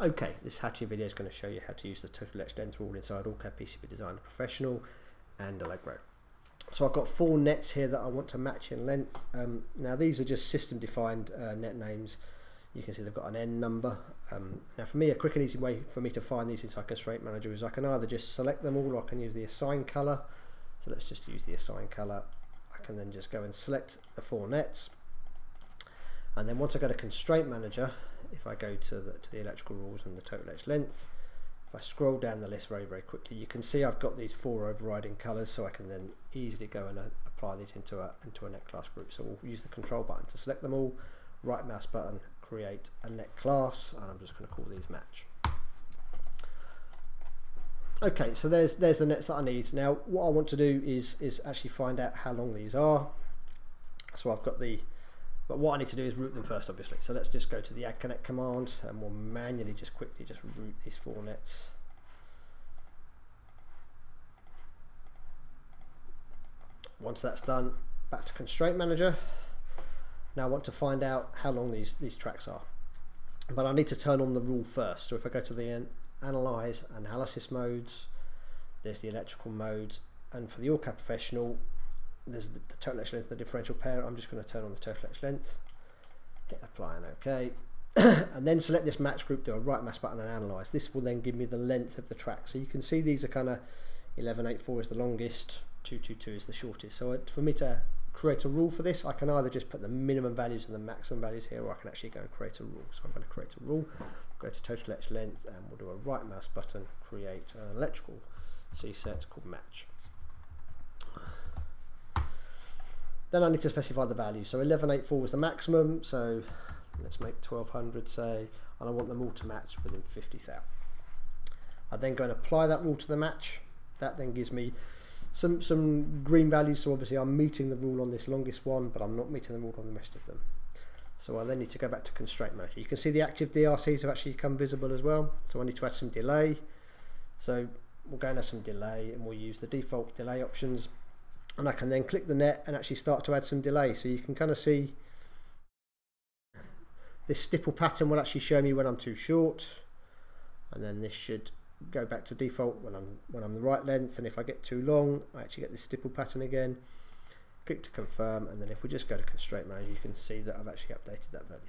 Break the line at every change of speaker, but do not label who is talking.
Okay, this hatching video is going to show you how to use the total length rule inside OrCAD PCB Designer Professional and Allegro. So I've got four nets here that I want to match in length. Um, now these are just system defined uh, net names. You can see they've got an N number. Um, now for me a quick and easy way for me to find these inside Constraint Manager is I can either just select them all or I can use the assign color. So let's just use the assign color. I can then just go and select the four nets and then once I go to Constraint Manager I go to the, to the electrical rules and the total etch length, if I scroll down the list very, very quickly, you can see I've got these four overriding colors, so I can then easily go and uh, apply these into a, into a net class group. So we'll use the control button to select them all, right mouse button, create a net class, and I'm just going to call these match. Okay, so there's there's the nets that I need. Now what I want to do is is actually find out how long these are. So I've got the but what I need to do is route them first, obviously. So let's just go to the add connect command and we'll manually just quickly just route these four nets. Once that's done, back to constraint manager. Now I want to find out how long these, these tracks are. But I need to turn on the rule first. So if I go to the analyze analysis modes, there's the electrical modes, and for the OrCAD Professional, there's the, the total etch length, the differential pair. I'm just going to turn on the total etch length, hit apply and OK. and then select this match group, do a right mouse button and analyze. This will then give me the length of the track. So you can see these are kind of 1184 is the longest, 222 is the shortest. So it, for me to create a rule for this, I can either just put the minimum values and the maximum values here, or I can actually go and create a rule. So I'm going to create a rule, go to total etch length, and we'll do a right mouse button, create an electrical C set called match. Then I need to specify the value. So 1184 is the maximum, so let's make 1200 say, and I want them all to match within 50 thou. I then go and apply that rule to the match. That then gives me some, some green values, so obviously I'm meeting the rule on this longest one, but I'm not meeting the rule on the rest of them. So I then need to go back to constraint manager. You can see the active DRCs have actually come visible as well. So I need to add some delay. So we'll go and add some delay and we'll use the default delay options and I can then click the net and actually start to add some delay. So you can kind of see this stipple pattern will actually show me when I'm too short. And then this should go back to default when I'm when I'm the right length. And if I get too long I actually get this stipple pattern again. Click to confirm. And then if we just go to constraint manager you can see that I've actually updated that value